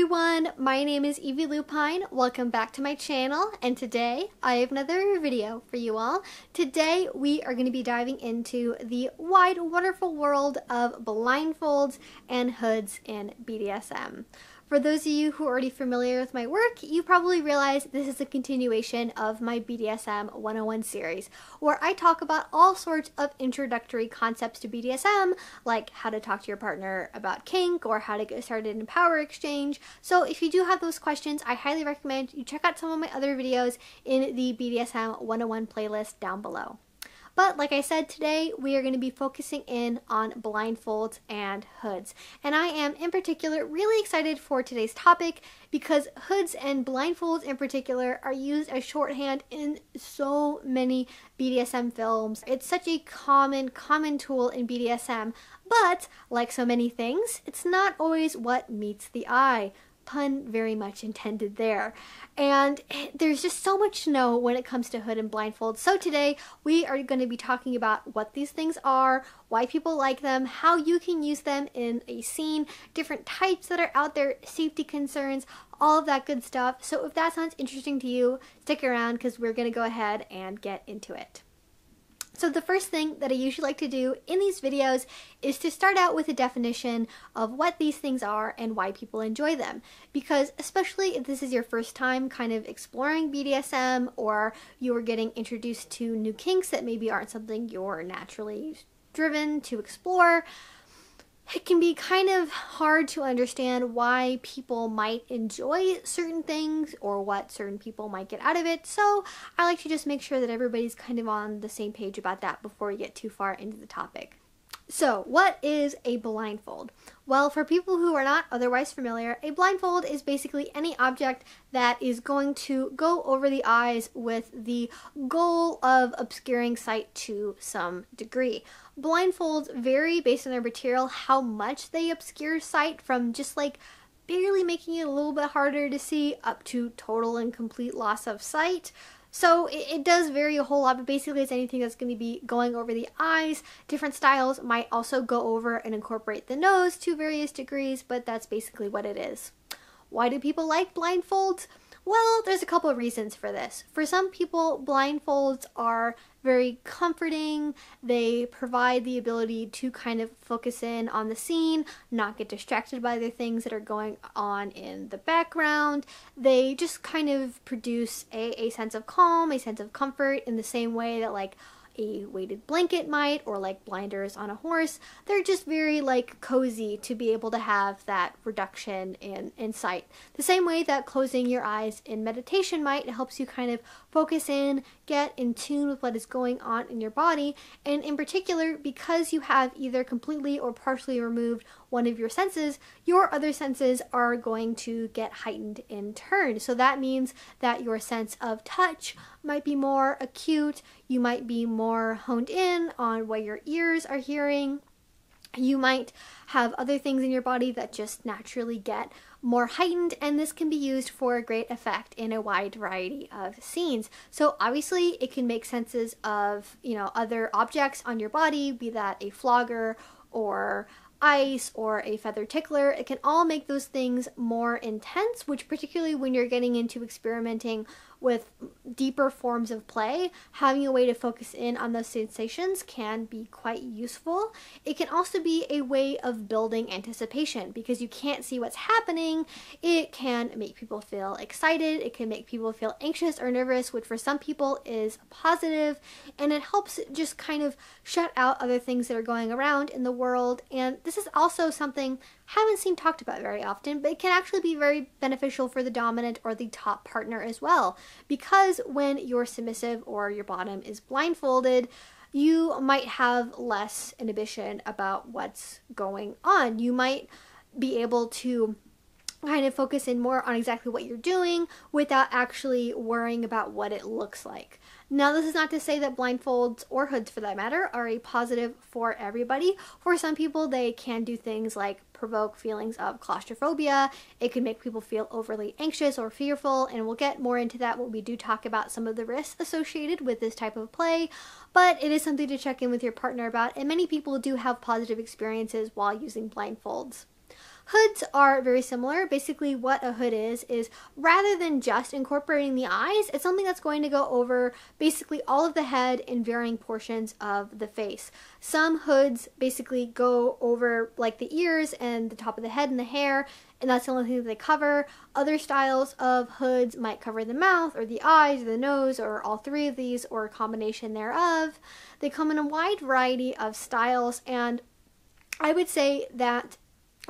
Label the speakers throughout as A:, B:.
A: everyone, my name is Evie Lupine. Welcome back to my channel and today I have another video for you all. Today we are going to be diving into the wide wonderful world of blindfolds and hoods in BDSM. For those of you who are already familiar with my work, you probably realize this is a continuation of my BDSM 101 series, where I talk about all sorts of introductory concepts to BDSM, like how to talk to your partner about kink or how to get started in power exchange. So if you do have those questions, I highly recommend you check out some of my other videos in the BDSM 101 playlist down below. But like I said, today we are going to be focusing in on blindfolds and hoods. And I am in particular really excited for today's topic because hoods and blindfolds in particular are used as shorthand in so many BDSM films. It's such a common, common tool in BDSM. But like so many things, it's not always what meets the eye pun very much intended there. And there's just so much to know when it comes to hood and blindfold. So today we are going to be talking about what these things are, why people like them, how you can use them in a scene, different types that are out there, safety concerns, all of that good stuff. So if that sounds interesting to you, stick around because we're going to go ahead and get into it. So the first thing that I usually like to do in these videos is to start out with a definition of what these things are and why people enjoy them. Because especially if this is your first time kind of exploring BDSM or you're getting introduced to new kinks that maybe aren't something you're naturally driven to explore, it can be kind of hard to understand why people might enjoy certain things or what certain people might get out of it. So I like to just make sure that everybody's kind of on the same page about that before we get too far into the topic. So, what is a blindfold? Well, for people who are not otherwise familiar, a blindfold is basically any object that is going to go over the eyes with the goal of obscuring sight to some degree. Blindfolds vary based on their material how much they obscure sight from just like barely making it a little bit harder to see up to total and complete loss of sight. So it, it, does vary a whole lot, but basically it's anything that's going to be going over the eyes. Different styles might also go over and incorporate the nose to various degrees, but that's basically what it is. Why do people like blindfolds? Well, there's a couple of reasons for this. For some people, blindfolds are very comforting. They provide the ability to kind of focus in on the scene, not get distracted by the things that are going on in the background. They just kind of produce a, a sense of calm, a sense of comfort in the same way that like a weighted blanket might or like blinders on a horse. They're just very like cozy to be able to have that reduction in, sight. The same way that closing your eyes in meditation might helps you kind of focus in, get in tune with what is going on in your body, and in particular because you have either completely or partially removed one of your senses, your other senses are going to get heightened in turn. So that means that your sense of touch might be more acute, you might be more honed in on what your ears are hearing. You might have other things in your body that just naturally get more heightened, and this can be used for a great effect in a wide variety of scenes. So obviously, it can make senses of you know other objects on your body, be that a flogger or ice or a feather tickler. It can all make those things more intense, which particularly when you're getting into experimenting with deeper forms of play, having a way to focus in on those sensations can be quite useful. It can also be a way of building anticipation because you can't see what's happening. It can make people feel excited, it can make people feel anxious or nervous, which for some people is positive, and it helps just kind of shut out other things that are going around in the world. And this is also something I haven't seen talked about very often, but it can actually be very beneficial for the dominant or the top partner as well. Because when you're submissive or your bottom is blindfolded, you might have less inhibition about what's going on. You might be able to kind of focus in more on exactly what you're doing without actually worrying about what it looks like. Now, this is not to say that blindfolds or hoods for that matter are a positive for everybody. For some people, they can do things like provoke feelings of claustrophobia. It can make people feel overly anxious or fearful, and we'll get more into that when we do talk about some of the risks associated with this type of play. But it is something to check in with your partner about, and many people do have positive experiences while using blindfolds. Hoods are very similar. Basically, what a hood is, is rather than just incorporating the eyes, it's something that's going to go over basically all of the head and varying portions of the face. Some hoods basically go over like the ears and the top of the head and the hair, and that's the only thing that they cover. Other styles of hoods might cover the mouth or the eyes or the nose or all three of these or a combination thereof. They come in a wide variety of styles, and I would say that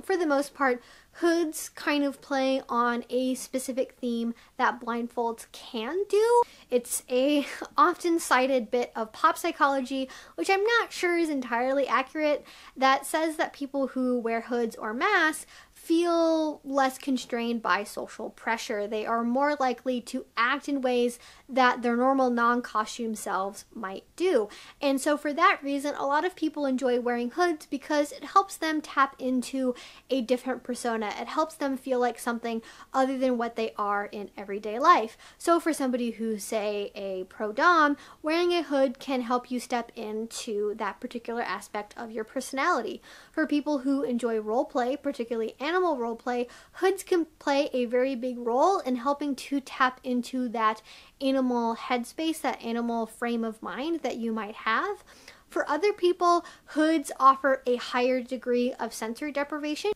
A: for the most part, hoods kind of play on a specific theme that blindfolds can do. It's a often cited bit of pop psychology, which I'm not sure is entirely accurate, that says that people who wear hoods or masks feel less constrained by social pressure. They are more likely to act in ways that their normal non costume selves might do. And so, for that reason, a lot of people enjoy wearing hoods because it helps them tap into a different persona. It helps them feel like something other than what they are in everyday life. So, for somebody who's, say, a pro Dom, wearing a hood can help you step into that particular aspect of your personality. For people who enjoy role play, particularly animal animal role play, hoods can play a very big role in helping to tap into that animal headspace, that animal frame of mind that you might have. For other people, hoods offer a higher degree of sensory deprivation.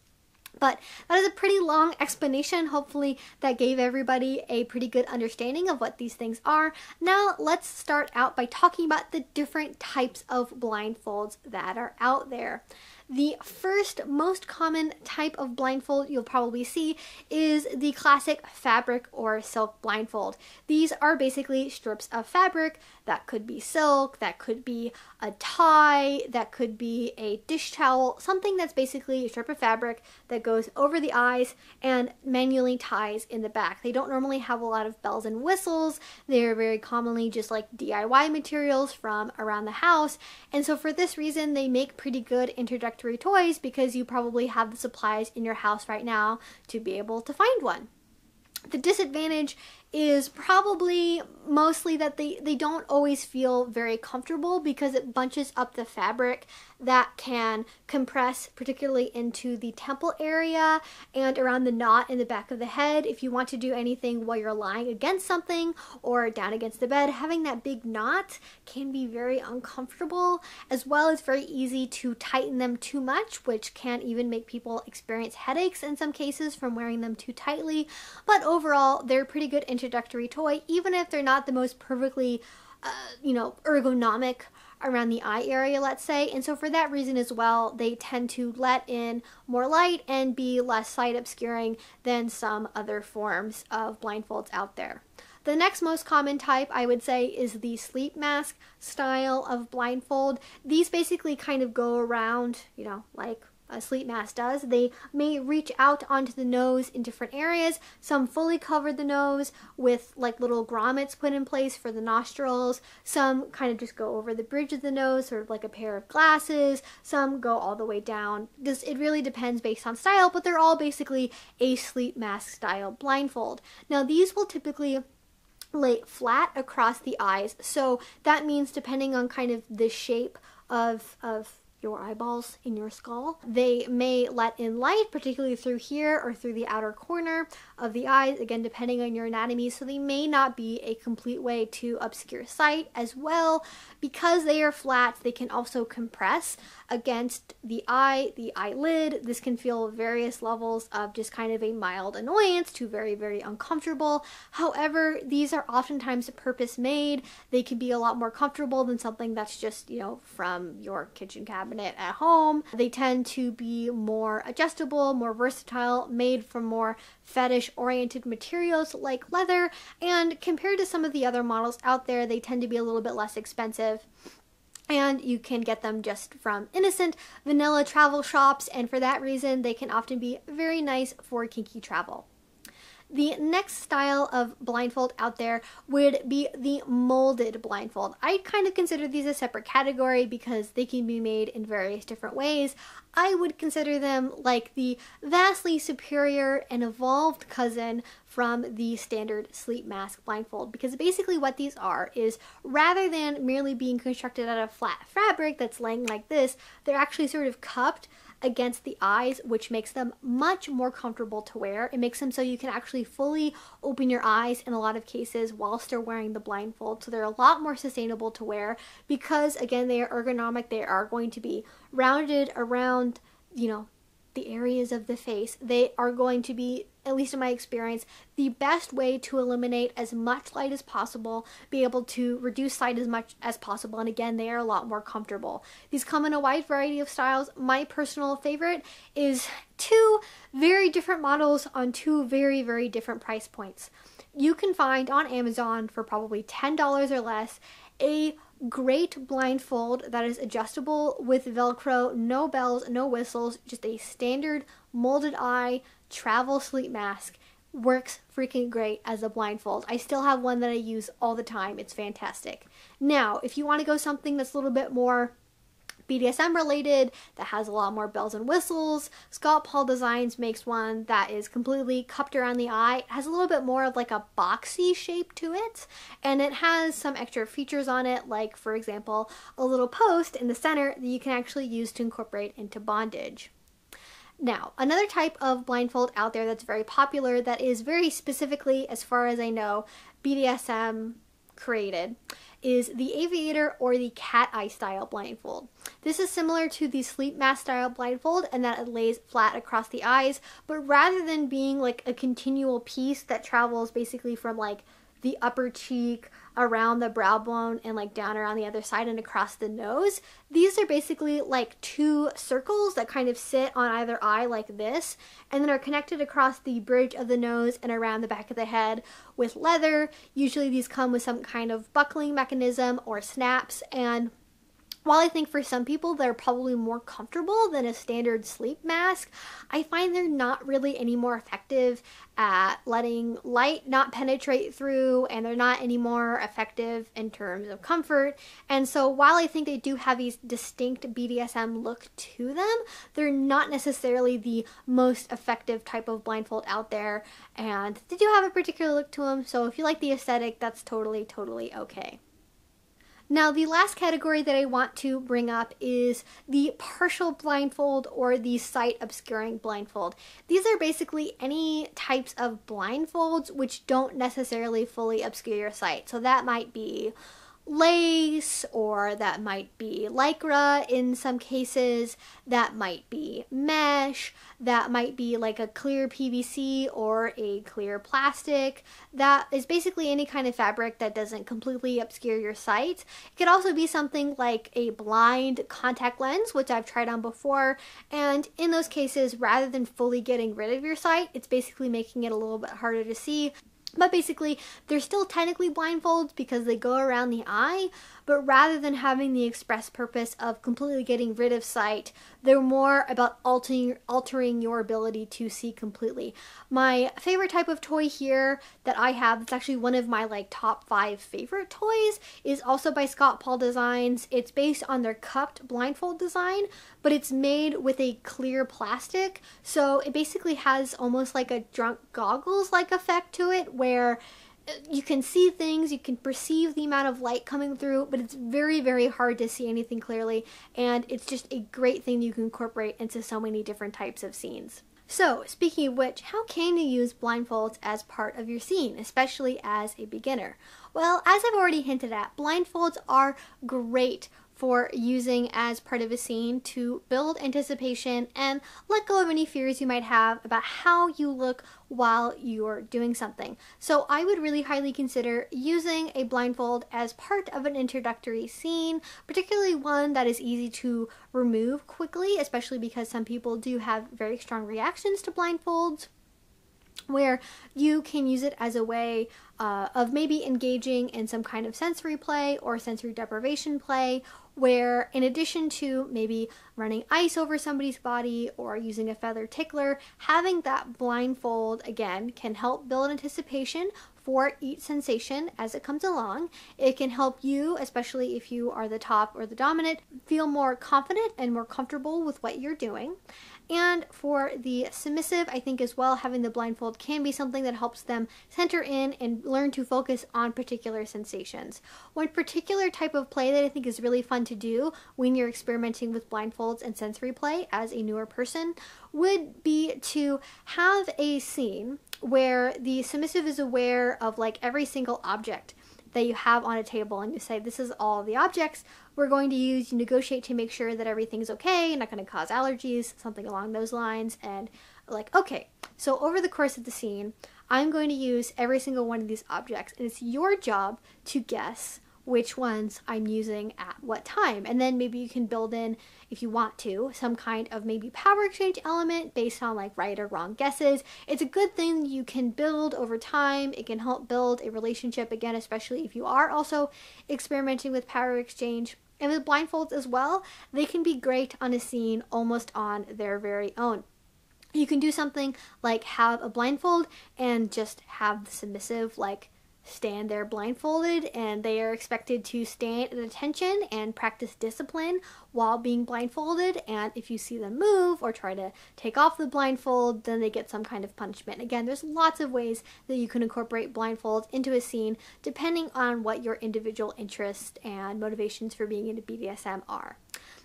A: But that is a pretty long explanation. Hopefully, that gave everybody a pretty good understanding of what these things are. Now, let's start out by talking about the different types of blindfolds that are out there. The first most common type of blindfold you'll probably see is the classic fabric or silk blindfold. These are basically strips of fabric that could be silk, that could be a tie, that could be a dish towel, something that's basically a strip of fabric that goes over the eyes and manually ties in the back. They don't normally have a lot of bells and whistles. They're very commonly just like DIY materials from around the house. And so for this reason, they make pretty good introductory toys because you probably have the supplies in your house right now to be able to find one. The disadvantage is probably mostly that they, they don't always feel very comfortable because it bunches up the fabric that can compress particularly into the temple area and around the knot in the back of the head. If you want to do anything while you're lying against something or down against the bed, having that big knot can be very uncomfortable as well as very easy to tighten them too much, which can even make people experience headaches in some cases from wearing them too tightly. But overall, they're pretty good introductory toy, even if they're not the most perfectly, uh, you know, ergonomic around the eye area, let's say. And so for that reason as well, they tend to let in more light and be less sight obscuring than some other forms of blindfolds out there. The next most common type I would say is the sleep mask style of blindfold. These basically kind of go around, you know, like a sleep mask does. They may reach out onto the nose in different areas. Some fully cover the nose with like little grommets put in place for the nostrils. Some kind of just go over the bridge of the nose, sort of like a pair of glasses. Some go all the way down. This it really depends based on style, but they're all basically a sleep mask style blindfold. Now these will typically lay flat across the eyes. So that means depending on kind of the shape of of your eyeballs in your skull. They may let in light, particularly through here or through the outer corner of the eyes, again, depending on your anatomy. So they may not be a complete way to obscure sight as well. Because they are flat, they can also compress against the eye, the eyelid. This can feel various levels of just kind of a mild annoyance to very, very uncomfortable. However, these are oftentimes purpose made. They can be a lot more comfortable than something that's just, you know, from your kitchen cabinet at home. They tend to be more adjustable, more versatile, made from more fetish oriented materials like leather, and compared to some of the other models out there, they tend to be a little bit less expensive and you can get them just from innocent vanilla travel shops and for that reason they can often be very nice for kinky travel. The next style of blindfold out there would be the molded blindfold. I kind of consider these a separate category because they can be made in various different ways. I would consider them like the vastly superior and evolved cousin from the standard sleep mask blindfold because basically what these are is rather than merely being constructed out of flat fabric that's laying like this, they're actually sort of cupped against the eyes, which makes them much more comfortable to wear. It makes them so you can actually fully open your eyes in a lot of cases while still wearing the blindfold. So they're a lot more sustainable to wear because, again, they are ergonomic. They are going to be rounded around, you know, the areas of the face. They are going to be at least in my experience, the best way to eliminate as much light as possible, be able to reduce light as much as possible, and again, they are a lot more comfortable. These come in a wide variety of styles. My personal favorite is two very different models on two very, very different price points. You can find on Amazon for probably $10 or less a great blindfold that is adjustable with Velcro, no bells, no whistles, just a standard molded eye travel sleep mask works freaking great as a blindfold. I still have one that I use all the time. It's fantastic. Now, if you want to go something that's a little bit more BDSM related that has a lot more bells and whistles. Scott Paul Designs makes one that is completely cupped around the eye. It has a little bit more of like a boxy shape to it, and it has some extra features on it, like, for example, a little post in the center that you can actually use to incorporate into bondage. Now, another type of blindfold out there that's very popular that is very specifically, as far as I know, BDSM created is the aviator or the cat eye style blindfold. This is similar to the sleep mask style blindfold and that it lays flat across the eyes, but rather than being like a continual piece that travels basically from like the upper cheek around the brow bone and like down around the other side and across the nose. These are basically like two circles that kind of sit on either eye like this and then are connected across the bridge of the nose and around the back of the head with leather. Usually these come with some kind of buckling mechanism or snaps and while I think for some people they're probably more comfortable than a standard sleep mask, I find they're not really any more effective at letting light not penetrate through and they're not any more effective in terms of comfort. And so while I think they do have these distinct BDSM look to them, they're not necessarily the most effective type of blindfold out there and they do have a particular look to them. So if you like the aesthetic, that's totally, totally okay. Now, the last category that I want to bring up is the partial blindfold or the sight obscuring blindfold. These are basically any types of blindfolds which don't necessarily fully obscure your sight. So that might be lace or that might be lycra in some cases that might be mesh that might be like a clear pvc or a clear plastic. That is basically any kind of fabric that doesn't completely obscure your sight. It could also be something like a blind contact lens which i've tried on before and in those cases rather than fully getting rid of your sight it's basically making it a little bit harder to see but basically, they're still technically blindfolds because they go around the eye, but rather than having the express purpose of completely getting rid of sight, they're more about altering, altering your ability to see completely. My favorite type of toy here that I have, it's actually one of my like top five favorite toys, is also by Scott Paul Designs. It's based on their cupped blindfold design, but it's made with a clear plastic. So it basically has almost like a drunk goggles like effect to it where you can see things, you can perceive the amount of light coming through, but it's very, very hard to see anything clearly, and it's just a great thing you can incorporate into so many different types of scenes. So, speaking of which, how can you use blindfolds as part of your scene, especially as a beginner? Well, as I've already hinted at, blindfolds are great for using as part of a scene to build anticipation and let go of any fears you might have about how you look while you're doing something. So I would really highly consider using a blindfold as part of an introductory scene, particularly one that is easy to remove quickly, especially because some people do have very strong reactions to blindfolds where you can use it as a way uh, of maybe engaging in some kind of sensory play or sensory deprivation play where in addition to maybe running ice over somebody's body or using a feather tickler, having that blindfold again can help build anticipation for each sensation as it comes along. It can help you, especially if you are the top or the dominant, feel more confident and more comfortable with what you're doing. And for the submissive, I think as well, having the blindfold can be something that helps them center in and learn to focus on particular sensations. One particular type of play that I think is really fun to do when you're experimenting with blindfolds and sensory play as a newer person would be to have a scene where the submissive is aware of like every single object that you have on a table and you say this is all the objects we're going to use you negotiate to make sure that everything's okay not going to cause allergies something along those lines and like okay so over the course of the scene i'm going to use every single one of these objects and it's your job to guess which ones I'm using at what time. And then maybe you can build in, if you want to, some kind of maybe power exchange element based on like right or wrong guesses. It's a good thing you can build over time. It can help build a relationship again, especially if you are also experimenting with power exchange. And with blindfolds as well, they can be great on a scene almost on their very own. You can do something like have a blindfold and just have the submissive like stand there blindfolded and they are expected to stand at attention and practice discipline while being blindfolded. And if you see them move or try to take off the blindfold then they get some kind of punishment. Again there's lots of ways that you can incorporate blindfolds into a scene depending on what your individual interests and motivations for being into BDSM are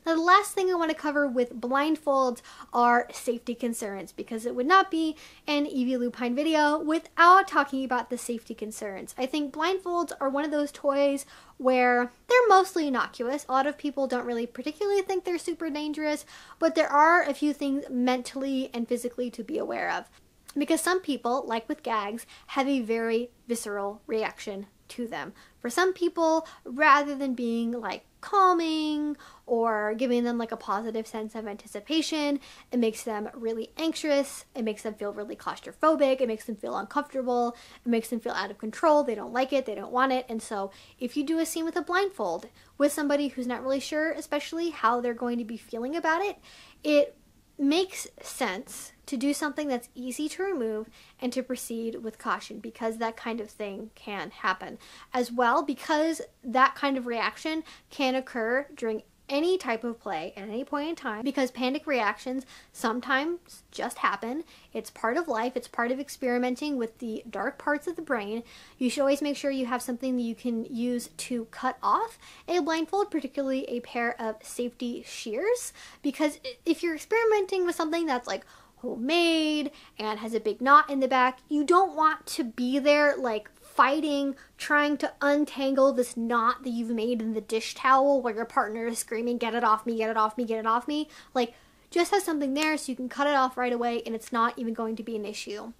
A: now, the last thing I want to cover with blindfolds are safety concerns because it would not be an Evie Lupine video without talking about the safety concerns. I think blindfolds are one of those toys where they're mostly innocuous. A lot of people don't really particularly think they're super dangerous, but there are a few things mentally and physically to be aware of. Because some people, like with gags, have a very visceral reaction to them. For some people, rather than being like calming or giving them like a positive sense of anticipation, it makes them really anxious. It makes them feel really claustrophobic. It makes them feel uncomfortable. It makes them feel out of control. They don't like it. They don't want it. And so, if you do a scene with a blindfold with somebody who's not really sure, especially how they're going to be feeling about it, it makes sense to do something that's easy to remove and to proceed with caution because that kind of thing can happen. As well, because that kind of reaction can occur during any type of play at any point in time because panic reactions sometimes just happen. It's part of life, it's part of experimenting with the dark parts of the brain. You should always make sure you have something that you can use to cut off a blindfold, particularly a pair of safety shears, because if you're experimenting with something that's like homemade and has a big knot in the back, you don't want to be there like fighting, trying to untangle this knot that you've made in the dish towel while your partner is screaming, Get it off me, get it off me, get it off me. Like, just have something there so you can cut it off right away and it's not even going to be an issue.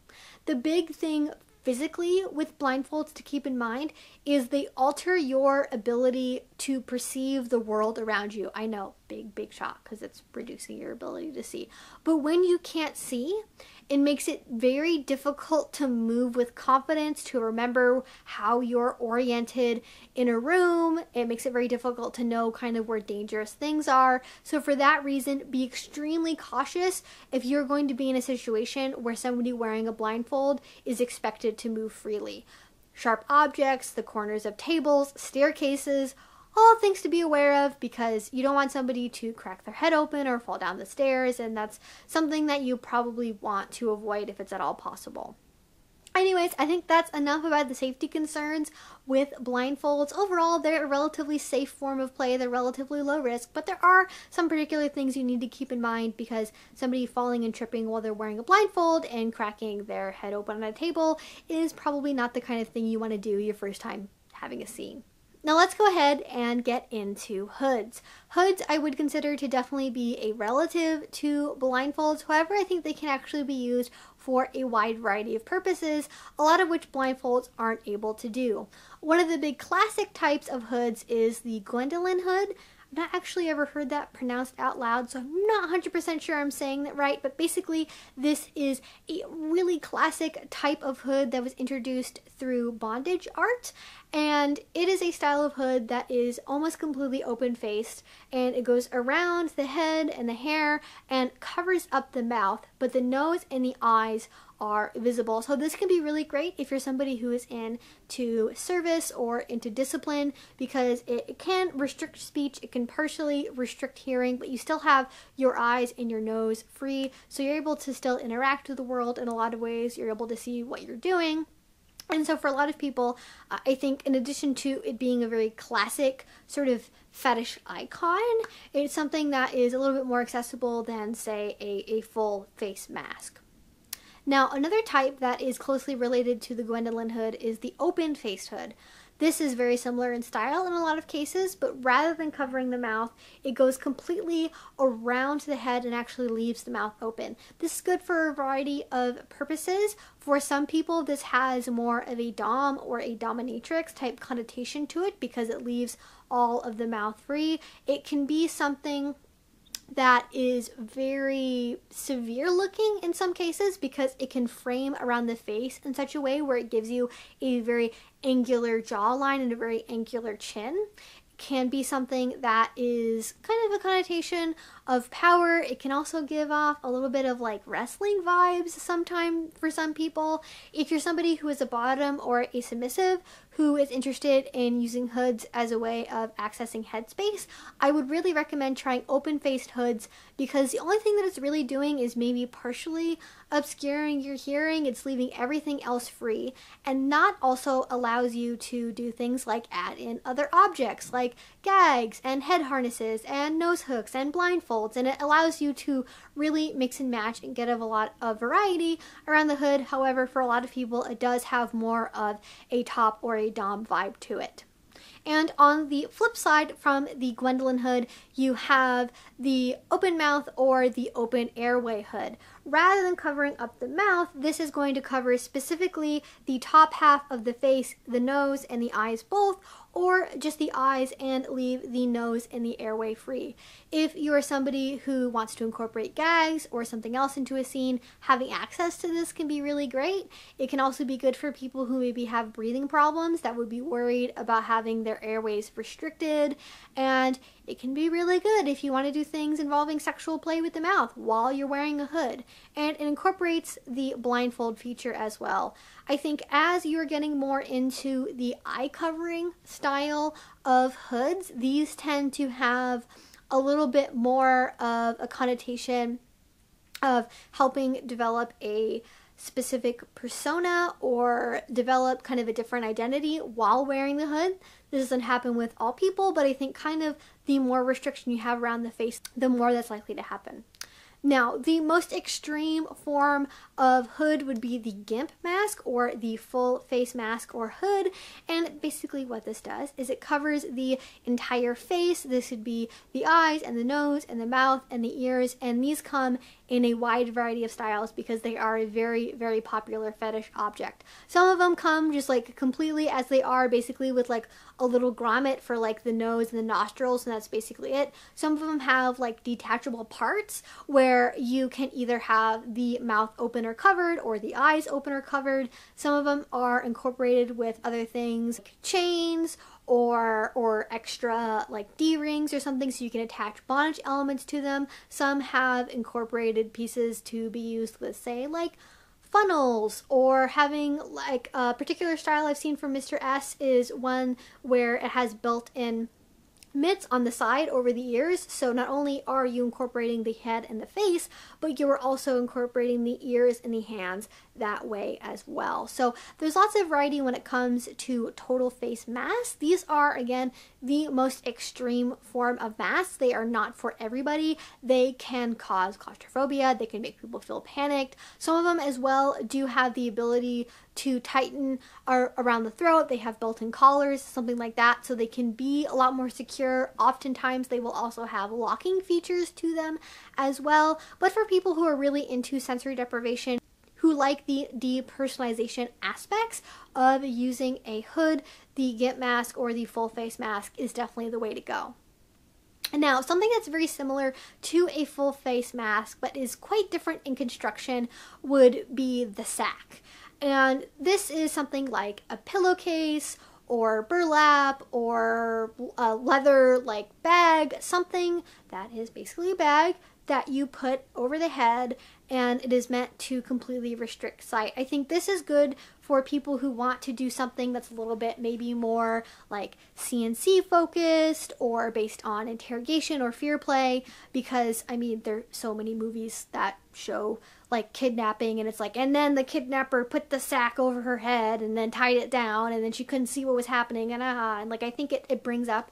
A: The big thing physically with blindfolds to keep in mind is they alter your ability to perceive the world around you. I know, big, big shock because it's reducing your ability to see. But when you can't see, it makes it very difficult to move with confidence, to remember how you're oriented in a room. It makes it very difficult to know kind of where dangerous things are. So, for that reason, be extremely cautious if you're going to be in a situation where somebody wearing a blindfold is expected to move freely. Sharp objects, the corners of tables, staircases, all things to be aware of because you don't want somebody to crack their head open or fall down the stairs, and that's something that you probably want to avoid if it's at all possible. Anyways, I think that's enough about the safety concerns with blindfolds. Overall, they're a relatively safe form of play. They're relatively low risk, but there are some particular things you need to keep in mind because somebody falling and tripping while they're wearing a blindfold and cracking their head open on a table is probably not the kind of thing you want to do your first time having a scene. Now let's go ahead and get into hoods. Hoods I would consider to definitely be a relative to blindfolds. However, I think they can actually be used for a wide variety of purposes, a lot of which blindfolds aren't able to do. One of the big classic types of hoods is the Gwendoline hood. I've not actually ever heard that pronounced out loud, so I'm not 100% sure I'm saying that right, but basically, this is a really classic type of hood that was introduced through bondage art, and it is a style of hood that is almost completely open faced, and it goes around the head and the hair and covers up the mouth, but the nose and the eyes are visible. So this can be really great if you're somebody who is into service or into discipline because it, can restrict speech, it can partially restrict hearing, but you still have your eyes and your nose free. So you're able to still interact with the world in a lot of ways. You're able to see what you're doing. And so, for a lot of people, I think in addition to it being a very classic sort of fetish icon, it's something that is a little bit more accessible than, say, a, a full face mask. Now, another type that is closely related to the Gwendoline hood is the open faced hood. This is very similar in style in a lot of cases, but rather than covering the mouth, it goes completely around the head and actually leaves the mouth open. This is good for a variety of purposes. For some people, this has more of a dom or a dominatrix type connotation to it because it leaves all of the mouth free. It can be something that is very severe looking in some cases because it can frame around the face in such a way where it gives you a very angular jawline and a very angular chin can be something that is kind of a connotation of power. It can also give off a little bit of like wrestling vibes sometime for some people. If you're somebody who is a bottom or a submissive who is interested in using hoods as a way of accessing headspace, I would really recommend trying open faced hoods because the only thing that it's really doing is maybe partially obscuring your hearing. It's leaving everything else free and not also allows you to do things like add in other objects like gags and head harnesses and nose hooks and blindfolds. And it allows you to really mix and match and get a lot of variety around the hood. However, for a lot of people, it does have more of a top or a Dom vibe to it. And on the flip side from the Gwendoline hood, you have the open mouth or the open airway hood. Rather than covering up the mouth, this is going to cover specifically the top half of the face, the nose, and the eyes both, or just the eyes and leave the nose and the airway free. If you are somebody who wants to incorporate gags or something else into a scene, having access to this can be really great. It can also be good for people who maybe have breathing problems that would be worried about having their airways restricted, and it can be really good if you want to do things involving sexual play with the mouth while you're wearing a hood. And it incorporates the blindfold feature as well. I think as you're getting more into the eye covering style of hoods, these tend to have a little bit more of a connotation of helping develop a specific persona or develop kind of a different identity while wearing the hood. This doesn't happen with all people, but I think kind of the more restriction you have around the face, the more that's likely to happen. Now, the most extreme form of hood would be the GIMP mask or the full face mask or hood. And basically, what this does is it covers the entire face. This would be the eyes and the nose and the mouth and the ears. And these come in a wide variety of styles because they are a very, very popular fetish object. Some of them come just like completely as they are, basically with like a little grommet for like the nose and the nostrils, and that's basically it. Some of them have like detachable parts where you can either have the mouth open or covered or the eyes open or covered. Some of them are incorporated with other things like chains or or extra like D-rings or something so you can attach bondage elements to them. Some have incorporated pieces to be used with say like funnels or having like a particular style I've seen from Mr. S is one where it has built-in mitts on the side over the ears. So not only are you incorporating the head and the face, but you are also incorporating the ears and the hands that way as well. So there's lots of variety when it comes to total face masks. These are, again, the most extreme form of masks. They are not for everybody. They can cause claustrophobia. They can make people feel panicked. Some of them as well do have the ability to tighten around the throat. They have built-in collars, something like that, so they can be a lot more secure. Oftentimes they will also have locking features to them as well. But for people who are really into sensory deprivation, who like the depersonalization aspects of using a hood, the GIMP mask or the full face mask is definitely the way to go. Now, something that's very similar to a full face mask but is quite different in construction would be the sack. And this is something like a pillowcase or burlap or a leather like bag, something that is basically a bag that you put over the head and it is meant to completely restrict sight. I think this is good for people who want to do something that's a little bit maybe more like CNC focused or based on interrogation or fear play because I mean there's so many movies that show like kidnapping and it's like and then the kidnapper put the sack over her head and then tied it down and then she couldn't see what was happening and ah and like I think it, it brings up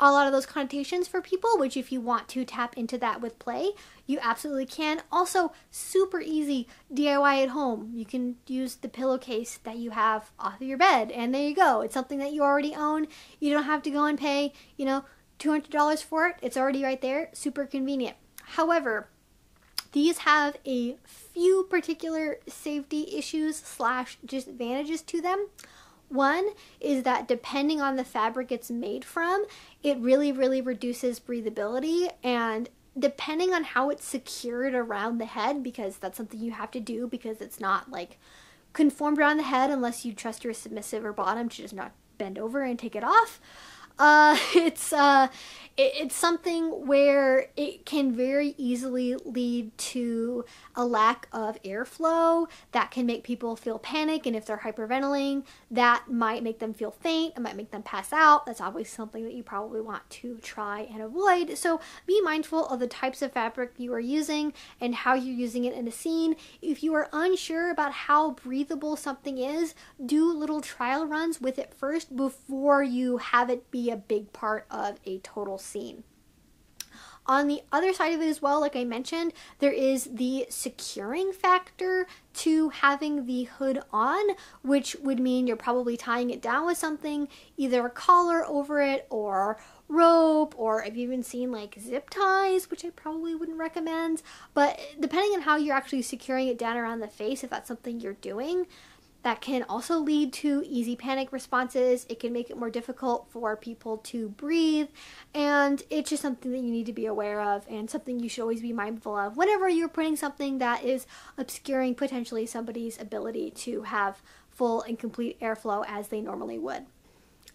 A: a lot of those connotations for people, which if you want to tap into that with play, you absolutely can. Also, super easy DIY at home. You can use the pillowcase that you have off of your bed, and there you go. It's something that you already own. You don't have to go and pay, you know, $200 for it. It's already right there. Super convenient. However, these have a few particular safety issues slash disadvantages to them. One is that depending on the fabric it's made from, it really, really reduces breathability and depending on how it's secured around the head, because that's something you have to do because it's not like conformed around the head unless you trust your submissive or bottom to just not bend over and take it off. Uh, it's uh, it, it's something where it can very easily lead to a lack of airflow that can make people feel panic, and if they're hyperventilating, that might make them feel faint. It might make them pass out. That's always something that you probably want to try and avoid. So be mindful of the types of fabric you are using and how you're using it in a scene. If you are unsure about how breathable something is, do little trial runs with it first before you have it be a big part of a total scene. On the other side of it as well, like I mentioned, there is the securing factor to having the hood on, which would mean you're probably tying it down with something, either a collar over it or rope, or I've even seen like zip ties, which I probably wouldn't recommend. But depending on how you're actually securing it down around the face, if that's something you're doing, that can also lead to easy panic responses. It can make it more difficult for people to breathe, and it's just something that you need to be aware of and something you should always be mindful of whenever you're putting something that is obscuring potentially somebody's ability to have full and complete airflow as they normally would.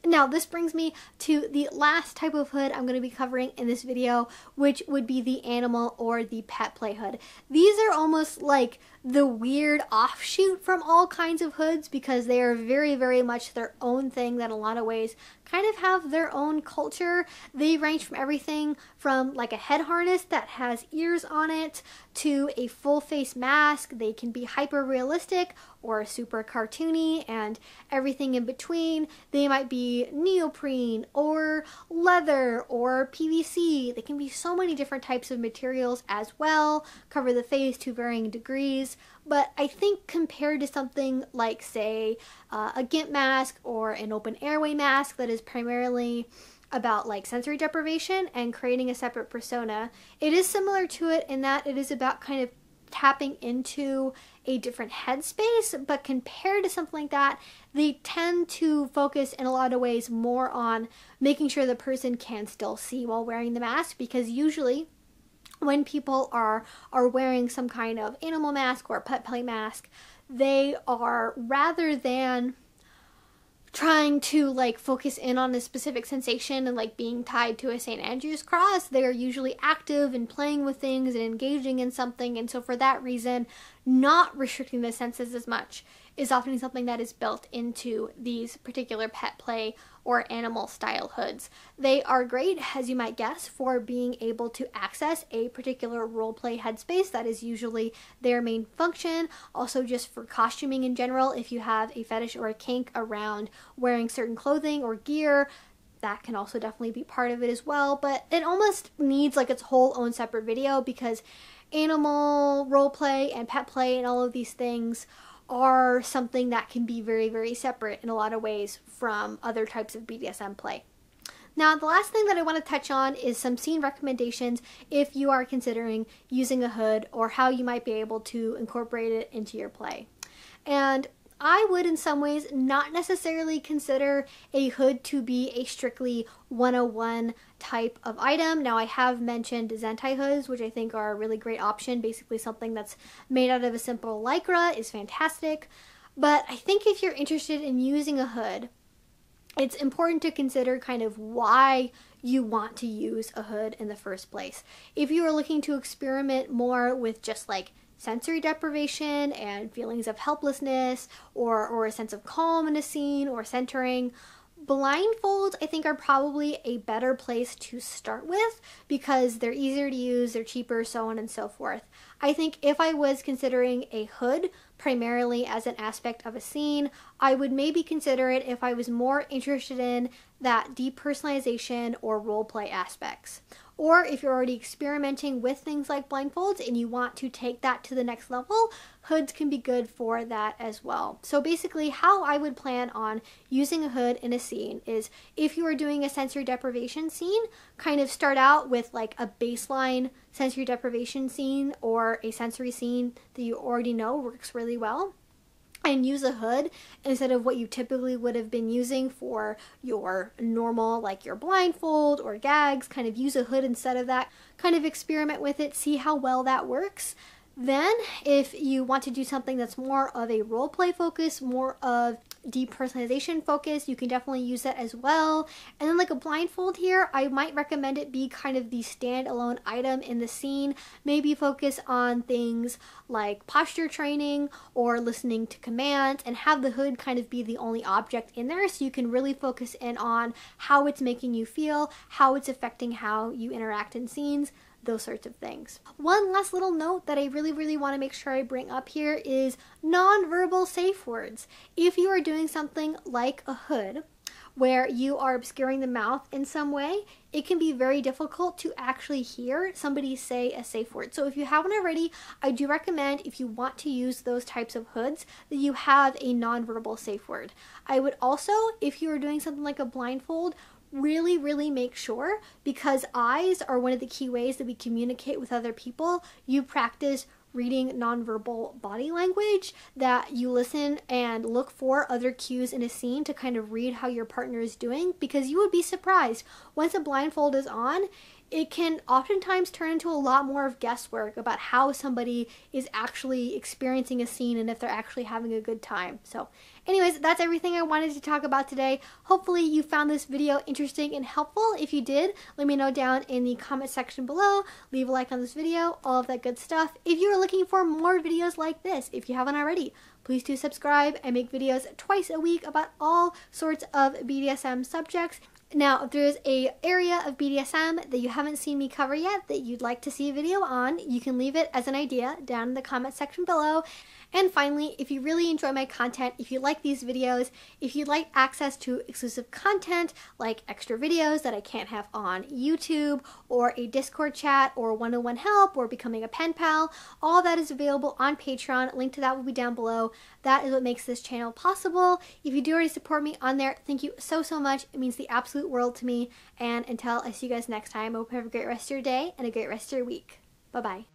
A: Now, this brings me to the last type of hood I'm going to be covering in this video, which would be the animal or the pet play hood. These are almost like the weird offshoot from all kinds of hoods because they are very, very much their own thing that a lot of ways kind of have their own culture. They range from everything from like a head harness that has ears on it to a full face mask. They can be hyper realistic or super cartoony and everything in between. They might be neoprene or leather or PVC. They can be so many different types of materials as well, cover the face to varying degrees. But I think compared to something like, say, uh, a GIMP mask or an open airway mask that is primarily about like sensory deprivation and creating a separate persona, it is similar to it in that it is about kind of tapping into a different headspace, but compared to something like that, they tend to focus in a lot of ways more on making sure the person can still see while wearing the mask because usually when people are are wearing some kind of animal mask or pet play mask, they are rather than trying to like focus in on a specific sensation and like being tied to a St. Andrew's cross, they are usually active and playing with things and engaging in something. And so, for that reason, not restricting the senses as much is often something that is built into these particular pet play or animal style hoods. They are great, as you might guess, for being able to access a particular role play headspace. That is usually their main function. Also, just for costuming in general, if you have a fetish or a kink around wearing certain clothing or gear, that can also definitely be part of it as well. But it almost needs like its whole own separate video because animal role play and pet play and all of these things are something that can be very, very separate in a lot of ways from other types of BDSM play. Now, the last thing that I want to touch on is some scene recommendations if you are considering using a hood or how you might be able to incorporate it into your play. And I would, in some ways, not necessarily consider a hood to be a strictly 101 type of item. Now, I have mentioned Zentai hoods, which I think are a really great option. Basically, something that's made out of a simple lycra is fantastic. But I think if you're interested in using a hood, it's important to consider kind of why you want to use a hood in the first place. If you are looking to experiment more with just like sensory deprivation and feelings of helplessness or, or a sense of calm in a scene or centering. Blindfolds, I think, are probably a better place to start with because they're easier to use, they're cheaper, so on and so forth. I think if I was considering a hood primarily as an aspect of a scene, I would maybe consider it if I was more interested in that depersonalization or role play aspects. Or if you're already experimenting with things like blindfolds and you want to take that to the next level, hoods can be good for that as well. So basically, how I would plan on using a hood in a scene is if you are doing a sensory deprivation scene, kind of start out with like a baseline sensory deprivation scene or a sensory scene that you already know works really well and use a hood instead of what you typically would have been using for your normal, like your blindfold or gags. Kind of use a hood instead of that. Kind of experiment with it, see how well that works. Then, if you want to do something that's more of a role play focus, more of depersonalization focus, you can definitely use that as well. And then, like a blindfold here, I might recommend it be kind of the standalone item in the scene. Maybe focus on things like posture training or listening to commands, and have the hood kind of be the only object in there so you can really focus in on how it's making you feel, how it's affecting how you interact in scenes those sorts of things. One last little note that I really, really want to make sure I bring up here is nonverbal safe words. If you are doing something like a hood, where you are obscuring the mouth in some way, it can be very difficult to actually hear somebody say a safe word. So if you haven't already, I do recommend if you want to use those types of hoods that you have a nonverbal safe word. I would also, if you are doing something like a blindfold, really, really make sure because eyes are one of the key ways that we communicate with other people. You practice reading nonverbal body language that you listen and look for other cues in a scene to kind of read how your partner is doing because you would be surprised once a blindfold is on it can oftentimes turn into a lot more of guesswork about how somebody is actually experiencing a scene and if they're actually having a good time. So, anyways, that's everything I wanted to talk about today. Hopefully, you found this video interesting and helpful. If you did, let me know down in the comment section below. Leave a like on this video, all of that good stuff. If you are looking for more videos like this, if you haven't already, please do subscribe. I make videos twice a week about all sorts of BDSM subjects. Now, if there's a area of BDSM that you haven't seen me cover yet that you'd like to see a video on, you can leave it as an idea down in the comment section below. And finally, if you really enjoy my content, if you like these videos, if you'd like access to exclusive content like extra videos that I can't have on YouTube or a Discord chat or one-on-one help or becoming a pen pal, all that is available on Patreon. Link to that will be down below. That is what makes this channel possible. If you do already support me on there, thank you so, so much. It means the absolute world to me. And until I see you guys next time, I hope you have a great rest of your day and a great rest of your week. Bye-bye.